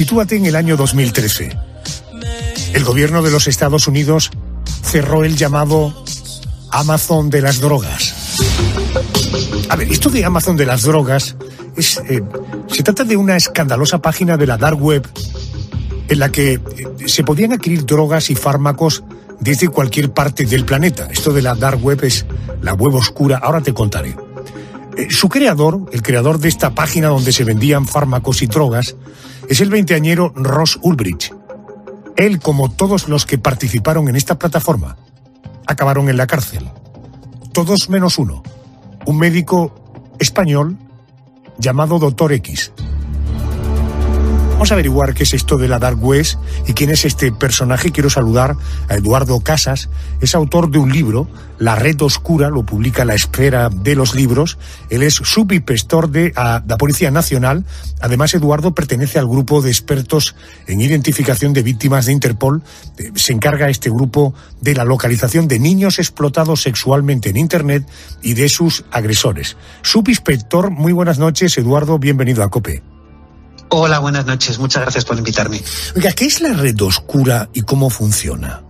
Sitúate en el año 2013. El gobierno de los Estados Unidos cerró el llamado Amazon de las drogas. A ver, esto de Amazon de las drogas es, eh, se trata de una escandalosa página de la dark web en la que eh, se podían adquirir drogas y fármacos desde cualquier parte del planeta. Esto de la dark web es la web oscura, ahora te contaré. Eh, su creador, el creador de esta página donde se vendían fármacos y drogas, es el veinteañero Ross Ulbricht. Él, como todos los que participaron en esta plataforma, acabaron en la cárcel. Todos menos uno, un médico español llamado Doctor X, Vamos a averiguar qué es esto de la Dark Web y quién es este personaje. Quiero saludar a Eduardo Casas, es autor de un libro, La Red Oscura, lo publica La Esfera de los Libros. Él es subinspector de la Policía Nacional. Además, Eduardo pertenece al grupo de expertos en identificación de víctimas de Interpol. Eh, se encarga este grupo de la localización de niños explotados sexualmente en Internet y de sus agresores. Subinspector, muy buenas noches, Eduardo, bienvenido a COPE. Hola, buenas noches. Muchas gracias por invitarme. Oiga, ¿qué es la red oscura y cómo funciona?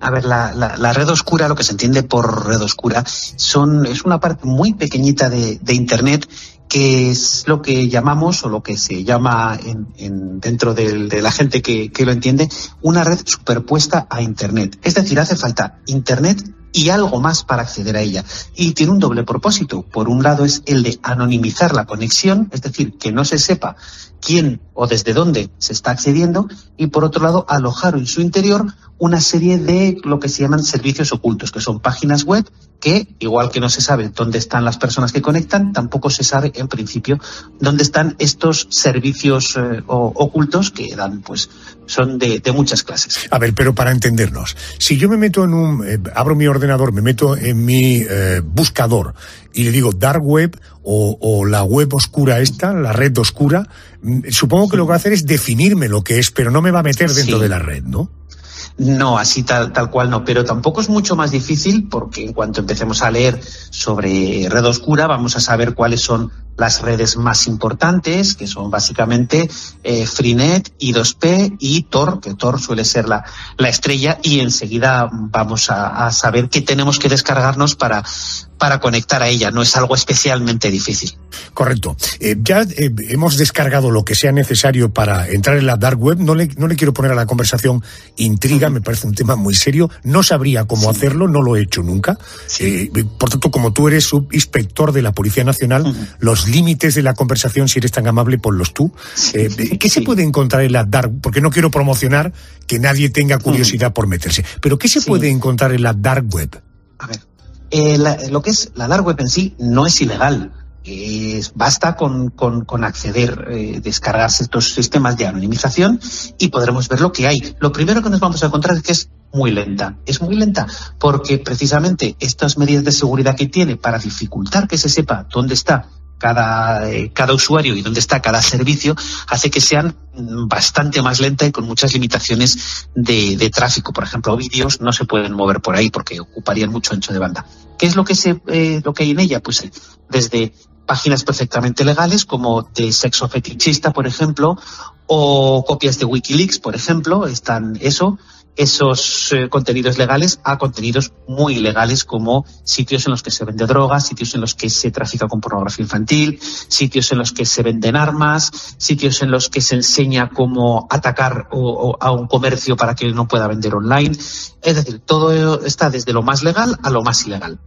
A ver, la, red oscura, lo que se entiende por red oscura, son, es una parte muy pequeñita de, Internet que es lo que llamamos o lo que se llama en, dentro de la gente que, que, lo entiende una red superpuesta a Internet. Es decir, hace falta Internet y algo más para acceder a ella. Y tiene un doble propósito. Por un lado es el de anonimizar la conexión, es decir, que no se sepa quién o desde dónde se está accediendo y por otro lado alojar en su interior una serie de lo que se llaman servicios ocultos, que son páginas web que, igual que no se sabe dónde están las personas que conectan, tampoco se sabe en principio dónde están estos servicios eh, ocultos que dan, pues, son de, muchas clases. A ver, pero para entendernos, si yo me meto en un, eh, abro mi ordenador, me meto en mi eh, buscador y le digo dark web o, la web oscura esta, la red oscura, mm, supongo que lo que va a hacer es definirme lo que es, pero no me va a meter dentro de la red, ¿no? No, así tal, tal cual no, pero tampoco es mucho más difícil porque en cuanto empecemos a leer sobre red oscura vamos a saber cuáles son las redes más importantes, que son básicamente eh, Freenet, I2P y Tor, que Tor suele ser la, la estrella, y enseguida vamos a, saber qué tenemos que descargarnos para, para conectar a ella. No es algo especialmente difícil. Correcto. Eh, ya eh, hemos descargado lo que sea necesario para entrar en la dark web. No le, no le quiero poner a la conversación intriga, me parece un tema muy serio. No sabría cómo hacerlo, no lo he hecho nunca. Eh, por tanto, como tú eres subinspector de la Policía Nacional, los límites de la conversación, si eres tan amable, ponlos tú. Eh, ¿Qué se puede encontrar en la dark? Porque no quiero promocionar que nadie tenga curiosidad por meterse. Pero ¿qué se puede encontrar en la dark web? A ver, eh, lo que es la dark web en sí no es ilegal. basta con, con, acceder, eh, descargarse estos sistemas de anonimización y podremos ver lo que hay. Lo primero que nos vamos a encontrar es que es muy lenta. Es muy lenta porque precisamente estas medidas de seguridad que tiene para dificultar que se sepa dónde está cada, eh, cada usuario y dónde está cada servicio hace que sean bastante más lenta y con muchas limitaciones de, tráfico. Por ejemplo, vídeos no se pueden mover por ahí porque ocuparían mucho ancho de banda. ¿Qué es lo que, se, eh, lo que hay en ella? Pues eh, desde páginas perfectamente legales como de sexo fetichista, por ejemplo, o copias de Wikileaks, por ejemplo, están eso, esos eh, contenidos legales a contenidos muy ilegales como sitios en los que se vende droga, sitios en los que se trafica con pornografía infantil, sitios en los que se venden armas, sitios en los que se enseña cómo atacar a un comercio para que no pueda vender online. Es decir, todo está desde lo más legal a lo más ilegal.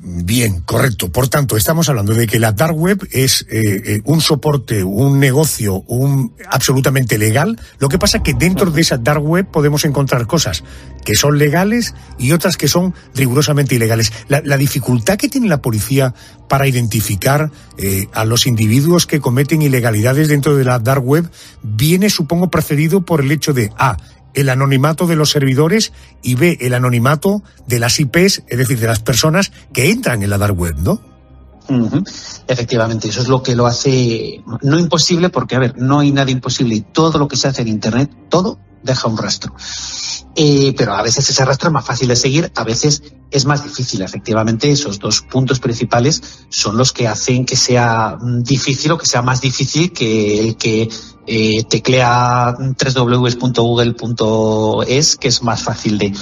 Bien, correcto. Por tanto, estamos hablando de que la dark web es eh, eh, un soporte, un negocio, un absolutamente legal. Lo que pasa es que dentro de esa dark web podemos encontrar cosas que son legales y otras que son rigurosamente ilegales. La, dificultad que tiene la policía para identificar eh, a los individuos que cometen ilegalidades dentro de la dark web viene, supongo, precedido por el hecho de a el anonimato de los servidores y ve el anonimato de las IPs, es decir, de las personas que entran en la dark web, ¿no? Efectivamente, eso es lo que lo hace no imposible, porque, a ver, no hay nada imposible y todo lo que se hace en Internet, todo deja un rastro. Eh, pero a veces ese rastro es más fácil de seguir, a veces es más difícil. Efectivamente, esos dos puntos principales son los que hacen que sea mm, difícil o que sea más difícil que el que eh, teclea www.google.es, que es más fácil de,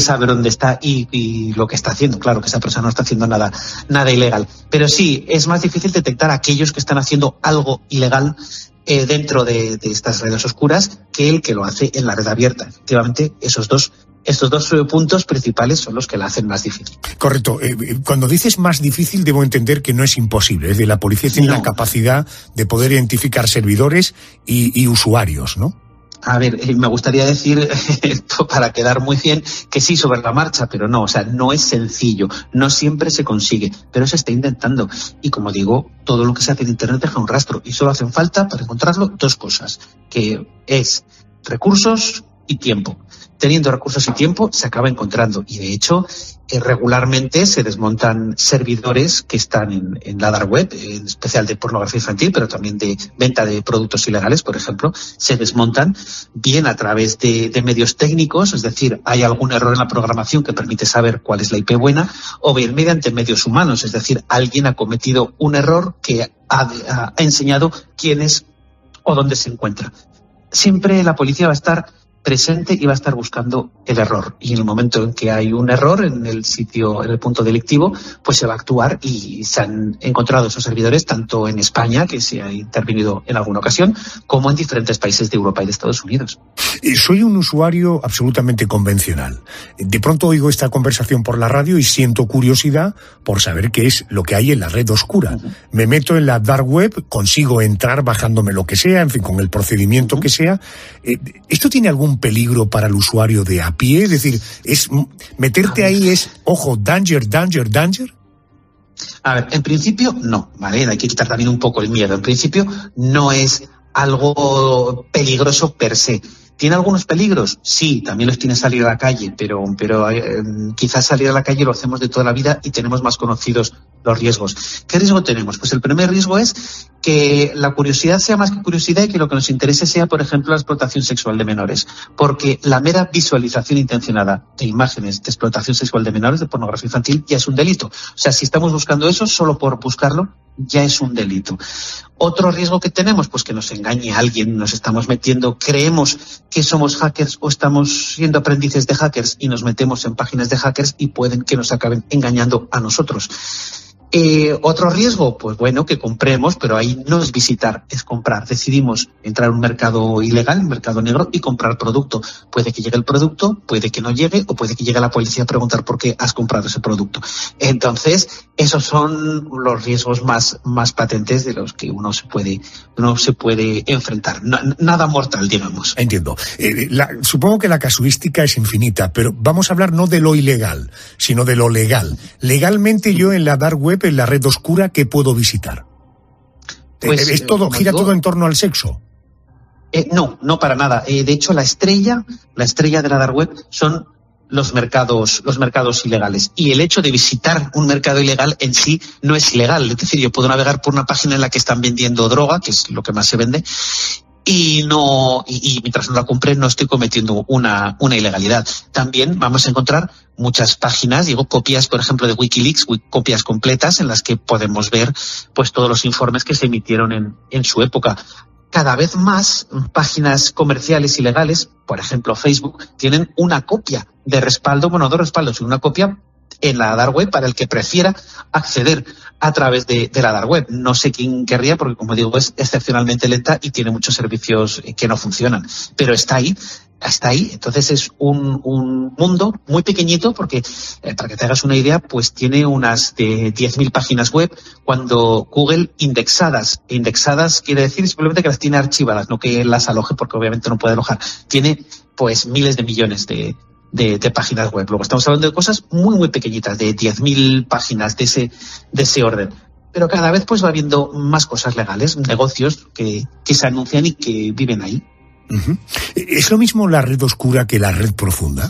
saber dónde está y, lo que está haciendo. Claro que esa persona no está haciendo nada, nada ilegal. Pero sí, es más difícil detectar aquellos que están haciendo algo ilegal eh, dentro de, de, estas redes oscuras que el que lo hace en la red abierta. Efectivamente, esos dos estos dos puntos principales son los que la hacen más difícil. Correcto. Eh, cuando dices más difícil, debo entender que no es imposible. Es decir, la policía tiene no. la capacidad de poder identificar servidores y, y usuarios, ¿no? A ver, eh, me gustaría decir esto para quedar muy bien que sí sobre la marcha, pero no, o sea, no es sencillo, no siempre se consigue, pero se está intentando. Y como digo, todo lo que se hace en Internet deja un rastro y solo hacen falta para encontrarlo dos cosas, que es recursos y tiempo. Teniendo recursos y tiempo se acaba encontrando y de hecho regularmente se desmontan servidores que están en, en, la dark web, en especial de pornografía infantil, pero también de venta de productos ilegales, por ejemplo, se desmontan bien a través de, de medios técnicos, es decir, hay algún error en la programación que permite saber cuál es la IP buena, o bien mediante medios humanos, es decir, alguien ha cometido un error que ha, ha enseñado quién es o dónde se encuentra. Siempre la policía va a estar presente y va a estar buscando el error. Y en el momento en que hay un error en el sitio, en el punto delictivo, pues se va a actuar y se han encontrado esos servidores tanto en España, que se ha intervenido en alguna ocasión, como en diferentes países de Europa y de Estados Unidos. Soy un usuario absolutamente convencional. De pronto oigo esta conversación por la radio y siento curiosidad por saber qué es lo que hay en la red oscura. Uh -huh. Me meto en la dark web, consigo entrar bajándome lo que sea, en fin, con el procedimiento uh -huh. que sea. ¿Esto tiene algún peligro para el usuario de a pie? Es decir, es meterte ahí es, ojo, danger, danger, danger. A ver, en principio no, ¿vale? Hay que quitar también un poco el miedo. En principio no es algo peligroso per se. ¿Tiene algunos peligros? Sí, también los tiene salir a la calle, pero, pero eh, quizás salir a la calle lo hacemos de toda la vida y tenemos más conocidos los riesgos. ¿Qué riesgo tenemos? Pues el primer riesgo es que la curiosidad sea más que curiosidad y que lo que nos interese sea, por ejemplo, la explotación sexual de menores. Porque la mera visualización intencionada de imágenes de explotación sexual de menores, de pornografía infantil, ya es un delito. O sea, si estamos buscando eso, solo por buscarlo, ya es un delito. Otro riesgo que tenemos, pues que nos engañe alguien, nos estamos metiendo, creemos que somos hackers o estamos siendo aprendices de hackers y nos metemos en páginas de hackers y pueden que nos acaben engañando a nosotros. Eh, otro riesgo, pues bueno, que compremos, pero ahí no es visitar, es comprar. Decidimos entrar a un mercado ilegal, un mercado negro, y comprar producto. Puede que llegue el producto, puede que no llegue, o puede que llegue la policía a preguntar por qué has comprado ese producto. Entonces, esos son los riesgos más, más patentes de los que uno se puede, uno se puede enfrentar. Nada mortal, digamos. Entiendo. Eh, supongo que la casuística es infinita, pero vamos a hablar no de lo ilegal, sino de lo legal. Legalmente yo en la dark web en la red oscura que puedo visitar? Pues, ¿Es todo, gira digo, todo en torno al sexo? Eh, no, no para nada. Eh, de hecho, la estrella, la estrella de la dark web son los mercados, los mercados ilegales. Y el hecho de visitar un mercado ilegal en sí no es ilegal. Es decir, yo puedo navegar por una página en la que están vendiendo droga, que es lo que más se vende, y no y, mientras no la compré no estoy cometiendo una, una ilegalidad. También vamos a encontrar muchas páginas, digo copias, por ejemplo, de WikiLeaks, copias completas en las que podemos ver pues todos los informes que se emitieron en, en su época. Cada vez más páginas comerciales ilegales, por ejemplo Facebook, tienen una copia de respaldo, bueno, dos respaldos una copia en la dark web para el que prefiera acceder a través de, la dark web. No sé quién querría, porque como digo, es excepcionalmente lenta y tiene muchos servicios que no funcionan, pero está ahí, está ahí. Entonces es un, un mundo muy pequeñito, porque eh, para que te hagas una idea, pues tiene unas de 10.000 páginas web, cuando Google indexadas, indexadas quiere decir simplemente que las tiene archivadas, no que las aloje, porque obviamente no puede alojar. Tiene pues miles de millones de, de, de, páginas web. Luego estamos hablando de cosas muy, muy pequeñitas, de 10.000 páginas de ese, de ese orden. Pero cada vez pues va habiendo más cosas legales, negocios que, que se anuncian y que viven ahí. ¿Es lo mismo la red oscura que la red profunda?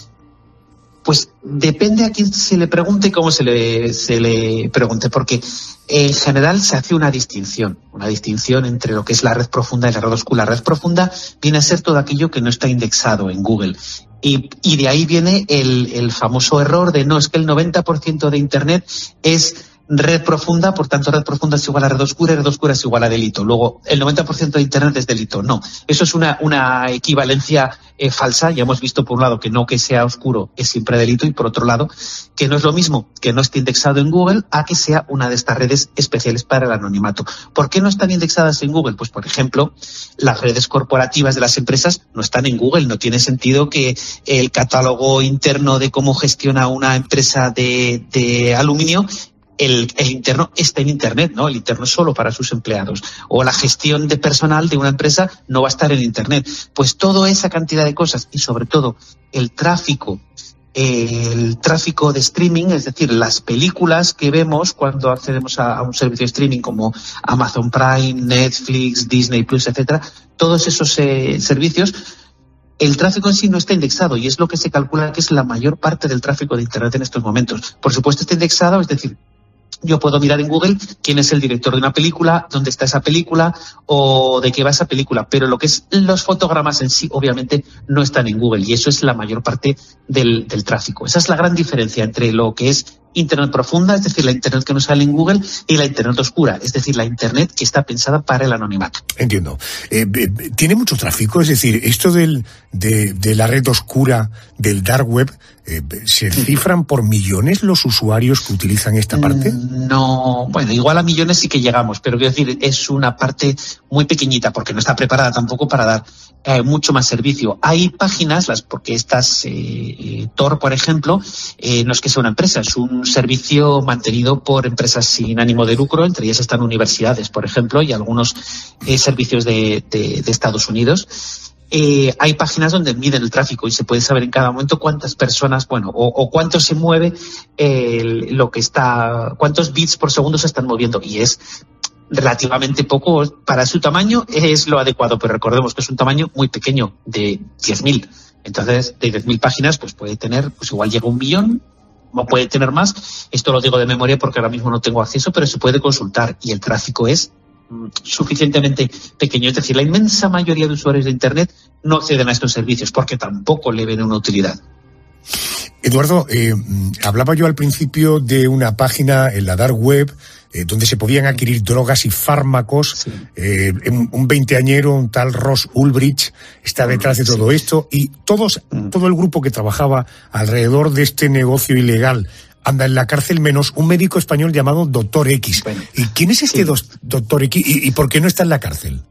Pues depende a quién se le pregunte y cómo se le, se le pregunte, porque en general se hace una distinción, una distinción entre lo que es la red profunda y la red oscura. La red profunda viene a ser todo aquello que no está indexado en Google Y, y de ahí viene el, el famoso error de no, es que el 90% de Internet es red profunda, por tanto red profunda es igual a red oscura y red oscura es igual a delito. Luego, el 90% de Internet es delito. No, eso es una, equivalencia eh, falsa. Ya hemos visto por un lado que no que sea oscuro es siempre delito y por otro lado que no es lo mismo que no esté indexado en Google a que sea una de estas redes especiales para el anonimato. ¿Por qué no están indexadas en Google? Pues por ejemplo, las redes corporativas de las empresas no están en Google. No tiene sentido que el catálogo interno de cómo gestiona una empresa de aluminio el, el, interno está en Internet, ¿no? El interno es solo para sus empleados. O la gestión de personal de una empresa no va a estar en Internet. Pues toda esa cantidad de cosas y sobre todo el tráfico, el tráfico de streaming, es decir, las películas que vemos cuando accedemos a, un servicio de streaming como Amazon Prime, Netflix, Disney Plus, etcétera, todos esos eh, servicios el tráfico en sí no está indexado y es lo que se calcula que es la mayor parte del tráfico de Internet en estos momentos. Por supuesto está indexado, es decir, yo puedo mirar en Google quién es el director de una película, dónde está esa película o de qué va esa película, pero lo que es los fotogramas en sí obviamente no están en Google y eso es la mayor parte del, del tráfico. Esa es la gran diferencia entre lo que es Internet profunda, es decir, la Internet que no sale en Google, y la Internet oscura, es decir, la Internet que está pensada para el anonimato. Entiendo. Eh, eh, ¿Tiene mucho tráfico? Es decir, esto del, de, de la red oscura del dark web, eh, ¿se cifran por millones los usuarios que utilizan esta parte? No, bueno, igual a millones sí que llegamos, pero quiero decir, es una parte muy pequeñita porque no está preparada tampoco para dar eh, mucho más servicio. Hay páginas, las porque estas, eh, Tor, por ejemplo, eh, no es que sea una empresa, es un servicio mantenido por empresas sin ánimo de lucro, entre ellas están universidades, por ejemplo, y algunos eh, servicios de, Estados Unidos. Eh, hay páginas donde miden el tráfico y se puede saber en cada momento cuántas personas, bueno, o, cuánto se mueve eh, lo que está, cuántos bits por segundo se están moviendo y es relativamente poco para su tamaño es lo adecuado, pero recordemos que es un tamaño muy pequeño de 10.000. Entonces, de 10.000 páginas, pues puede tener, pues igual llega un millón, o puede tener más. Esto lo digo de memoria porque ahora mismo no tengo acceso, pero se puede consultar y el tráfico es suficientemente pequeño. Es decir, la inmensa mayoría de usuarios de Internet no acceden a estos servicios porque tampoco le ven una utilidad. Eduardo, eh, hablaba yo al principio de una página en la dark web eh, donde se podían adquirir drogas y fármacos. Sí. Eh, un veinteañero, un tal Ross Ulbricht, está detrás de todo sí. esto y todos, todo el grupo que trabajaba alrededor de este negocio ilegal anda en la cárcel menos un médico español llamado Doctor X. Bueno, ¿Y quién es este sí. Doctor X y, y, por qué no está en la cárcel?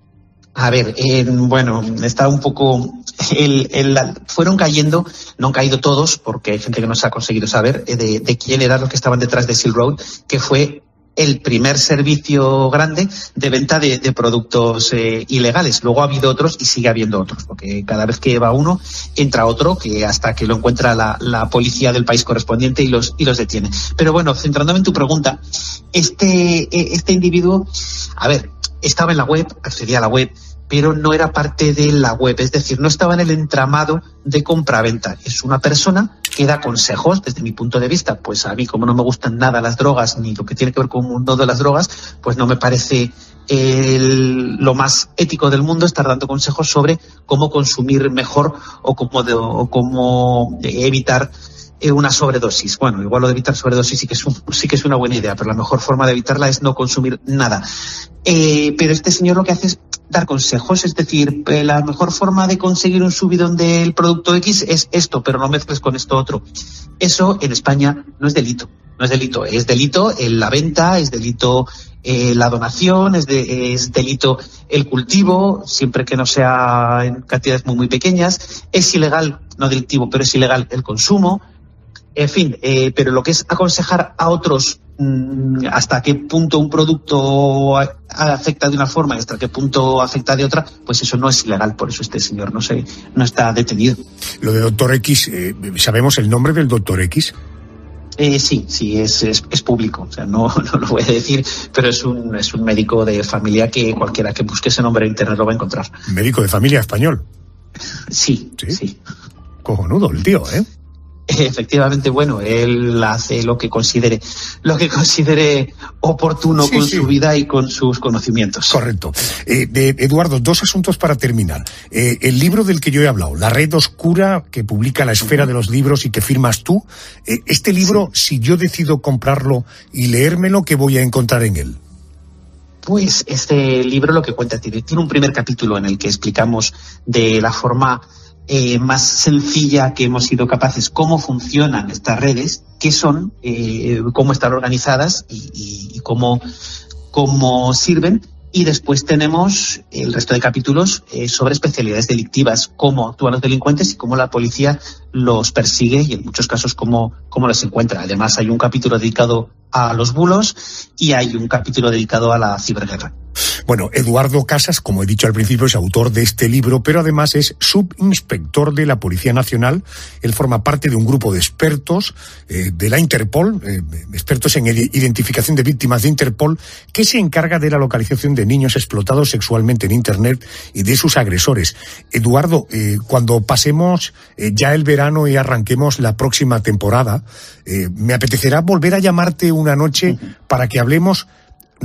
A ver, eh, bueno, está un poco. El, el, fueron cayendo, no han caído todos, porque hay gente que no se ha conseguido saber eh, de, de quién eran los que estaban detrás de Silk Road, que fue el primer servicio grande de venta de, productos eh, ilegales. Luego ha habido otros y sigue habiendo otros, porque cada vez que va uno, entra otro, que hasta que lo encuentra la, la policía del país correspondiente y los, y los detiene. Pero bueno, centrándome en tu pregunta, este, este individuo, a ver, estaba en la web, accedía a la web, pero no era parte de la web, es decir, no estaba en el entramado de compra-venta. Es una persona que da consejos, desde mi punto de vista, pues a mí como no me gustan nada las drogas, ni lo que tiene que ver con el mundo de las drogas, pues no me parece el, lo más ético del mundo estar dando consejos sobre cómo consumir mejor o cómo, de, o cómo evitar una sobredosis. Bueno, igual lo de evitar sobredosis sí que, es sí que es una buena idea, pero la mejor forma de evitarla es no consumir nada. Eh, pero este señor lo que hace es dar consejos, es decir, eh, la mejor forma de conseguir un subidón del producto X es esto, pero no mezcles con esto otro. Eso en España no es delito, no es delito, es delito la venta, es delito eh, la donación, es, es delito el cultivo, siempre que no sea en cantidades muy pequeñas, es ilegal, no delictivo, pero es ilegal el consumo, en fin, eh, pero lo que es aconsejar a otros mmm, hasta qué punto un producto afecta de una forma y hasta qué punto afecta de otra, pues eso no es ilegal, por eso este señor no se, no está detenido. Lo de Doctor X, eh, ¿sabemos el nombre del Doctor X? Eh, sí, sí, es, es, es, público. O sea, no, no lo voy a decir, pero es un, es un médico de familia que cualquiera que busque ese nombre en internet lo va a encontrar. ¿Médico de familia español? Sí, sí. sí. Cojonudo el tío, ¿eh? efectivamente, bueno, él hace lo que considere, lo que considere oportuno con su vida y con sus conocimientos. Correcto. Eh, Eduardo, dos asuntos para terminar. Eh, el libro del que yo he hablado, La Red Oscura, que publica La Esfera de los Libros y que firmas tú. Eh, este libro, si yo decido comprarlo y leérmelo, ¿qué voy a encontrar en él? Pues este libro lo que cuenta tiene, tiene un primer capítulo en el que explicamos de la forma eh, más sencilla que hemos sido capaces, cómo funcionan estas redes, qué son, eh, cómo están organizadas y, cómo, cómo sirven. Y después tenemos el resto de capítulos eh, sobre especialidades delictivas, cómo actúan los delincuentes y cómo la policía los persigue y en muchos casos cómo, cómo los encuentra. Además hay un capítulo dedicado a los bulos y hay un capítulo dedicado a la ciberguerra. Bueno, Eduardo Casas, como he dicho al principio, es autor de este libro, pero además es subinspector de la Policía Nacional. Él forma parte de un grupo de expertos eh, de la Interpol, eh, expertos en identificación de víctimas de Interpol, que se encarga de la localización de niños explotados sexualmente en Internet y de sus agresores. Eduardo, eh, cuando pasemos ya el verano y arranquemos la próxima temporada, me apetecerá volver a llamarte una noche para que hablemos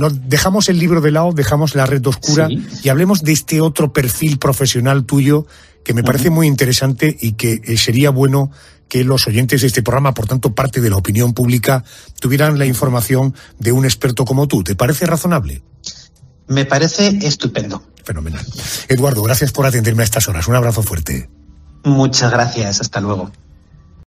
dejamos el libro de lado, dejamos la red oscura y hablemos de este otro perfil profesional tuyo que me parece muy interesante y que eh, sería bueno que los oyentes de este programa, por tanto parte de la opinión pública, tuvieran la información de un experto como tú. ¿Te parece razonable? Me parece estupendo. Fenomenal. Eduardo, gracias por atenderme a estas horas. Un abrazo fuerte. Muchas gracias. Hasta luego.